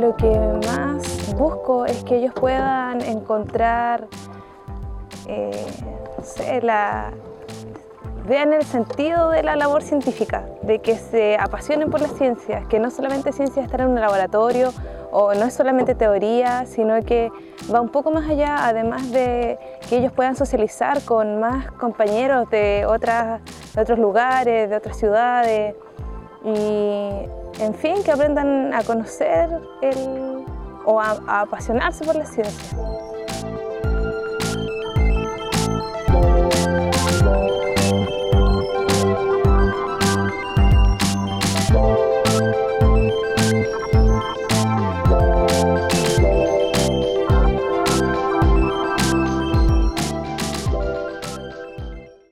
Lo que más busco es que ellos puedan encontrar, eh, la, vean el sentido de la labor científica, de que se apasionen por las ciencias, que no solamente ciencia es estar en un laboratorio o no es solamente teoría, sino que va un poco más allá, además de que ellos puedan socializar con más compañeros de, otras, de otros lugares, de otras ciudades en fin, que aprendan a conocer el, o a, a apasionarse por la ciencia.